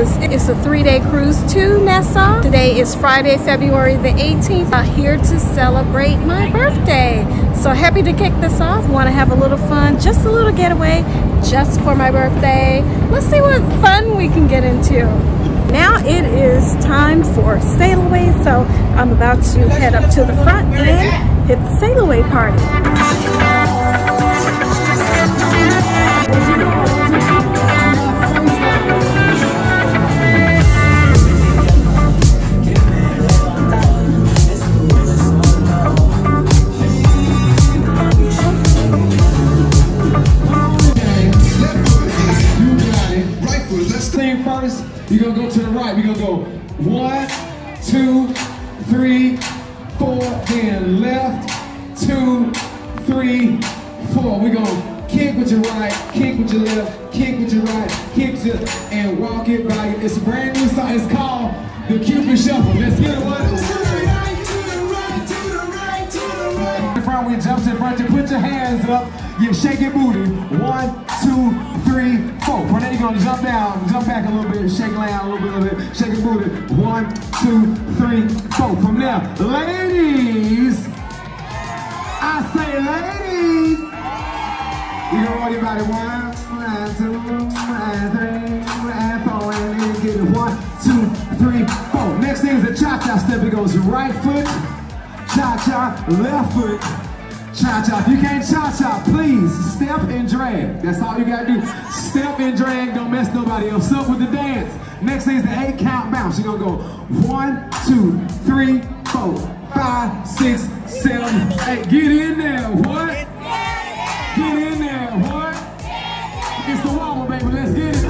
cruises. It's a three-day cruise to Nassau. Today is Friday, February the 18th. I'm here to celebrate my birthday. So happy to kick this off. Want to have a little fun, just a little getaway, just for my birthday. Let's see what fun we can get into. Now it is time for sail away, so I'm about to head up to the front and hit the sail away party. One, two, three, four, then left, two, three, four. We're gonna kick with your right, kick with your left, kick with your right, kick your, and walk it back. It's a brand new song. It's called the Cupid Shuffle. Let's get it. One, in front, we jump to the front. You put your hands up. You shake your booty. One, two, three, four. From there, you're gonna jump down, jump back a little bit, shake land a little bit, a little bit, shake your booty. One, two, three, four. From there, ladies. I say ladies. You gonna roll your body one, two, three, four, and then get it one, two, three, four. Next thing is the cha-cha step. It goes right foot, cha-cha, left foot, cha-cha. If you can't cha-cha, please step and drag. That's all you gotta do. Step and drag, don't mess nobody else up with the dance. Next thing is the eight count bounce. You're gonna go one, two, three, four, five, six, seven, eight. Get in there, what? Get in there, what? It's the wobble, baby, let's get it.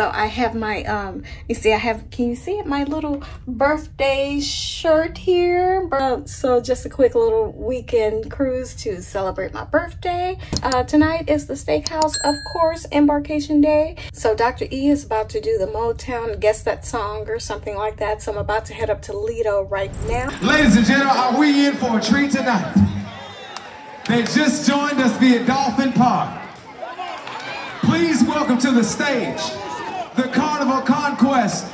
So I have my um. You see, I have. Can you see it? My little birthday shirt here. Uh, So just a quick little weekend cruise to celebrate my birthday. Uh, tonight is the steakhouse, of course, embarkation day. So Dr. E is about to do the Motown, guess that song or something like that. So I'm about to head up to Lido right now. Ladies and gentlemen, are we in for a treat tonight? They just joined us via Dolphin Park. Please welcome to the stage the Carnival Conquest,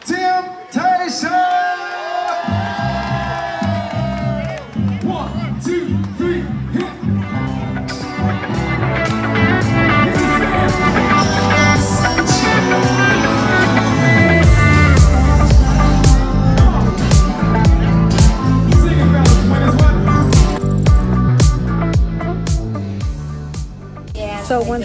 Temptation!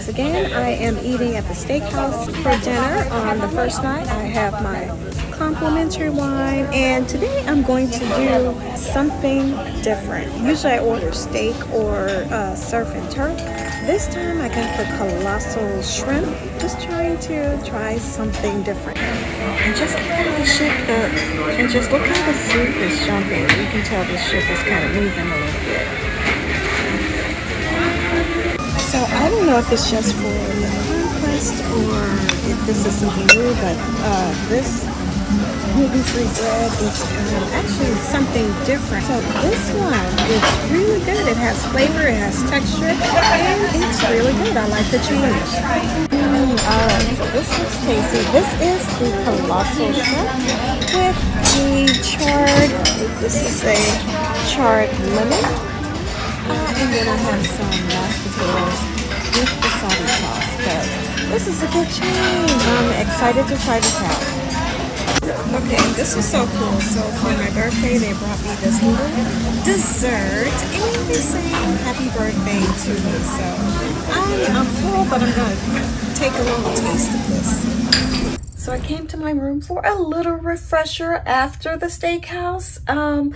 Once again, I am eating at the steakhouse for dinner on the first night. I have my complimentary wine and today I'm going to do something different. Usually I order steak or uh, surf and turf. This time I got the colossal shrimp. Just trying to try something different. And just look how the ship, the, and just look how the soup is jumping. You can tell the ship is kind of moving a little bit. So I don't know if it's just for the conquest or if this is something new, but uh, this gluten-free bread is um, actually something different. So this one is really good. It has flavor, it has texture, and it's really good. I like the change. Mm, all right, so this is tasty. This is the colossal shrimp with the charred. This is a charred lemon. Uh, and then I have some mashed potatoes with sauce. But this is a good change. I'm excited to try this out. Okay, this was so cool. So for my birthday, they brought me this little dessert, and they sang happy birthday to me. So I'm, I'm full, but I'm gonna take a little taste of this. So I came to my room for a little refresher after the steakhouse. Um,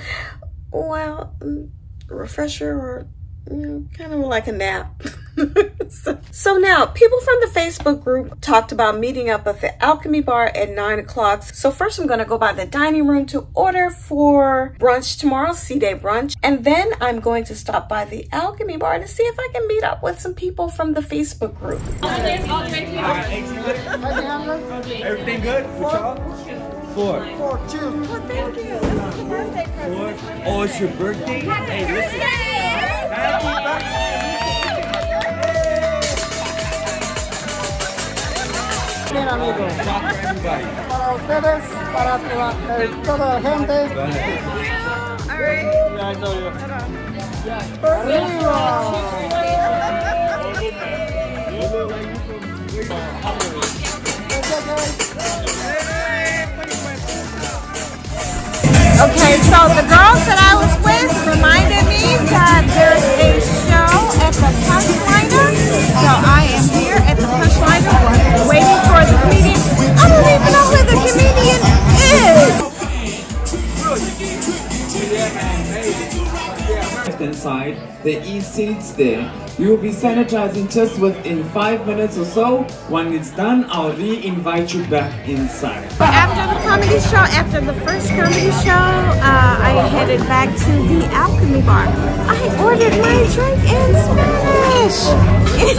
well, mm, refresher or you know, kind of like a nap. so, so now, people from the Facebook group talked about meeting up at the Alchemy Bar at 9 o'clock. So first I'm going to go by the dining room to order for brunch tomorrow, Sea-Day brunch. And then I'm going to stop by the Alchemy Bar to see if I can meet up with some people from the Facebook group. Everything good with y'all? Four. Well, thank you. This is birthday present. Four. Oh, it's your birthday? Hey, listen. Happy birthday. For everybody. Para ustedes, para eh, toda la gente. Okay, so the girls that I was the e-seats there. Will be sanitizing just within five minutes or so. When it's done, I'll re-invite you back inside. After the comedy show, after the first comedy show, uh, I headed back to the Alchemy Bar. I ordered my drink in Spanish.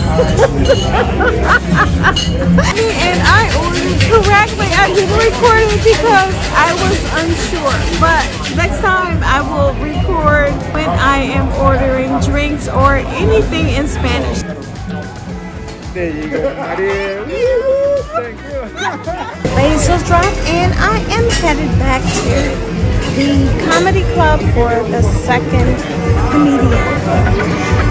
and I ordered correctly. I didn't record it because I was unsure. But next time I will record when I am ordering drinks or anything in Spanish. There you go, Thank you. Basil's Drop, and I am headed back to the comedy club for the second comedian.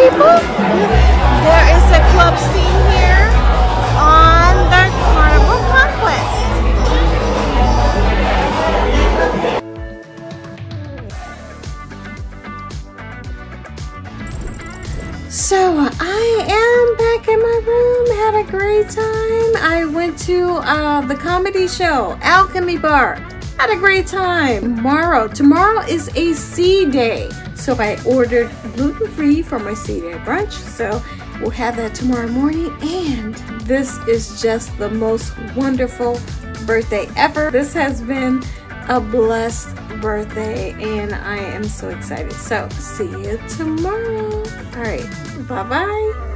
People, there is a club scene here on the Carnival Conquest. So I am back in my room. Had a great time. I went to uh, the comedy show, Alchemy Bar. Had a great time. Tomorrow, tomorrow is a sea day. So I ordered gluten free for my sea day brunch. So we'll have that tomorrow morning. And this is just the most wonderful birthday ever. This has been a blessed birthday and I am so excited. So see you tomorrow. All right. Bye bye.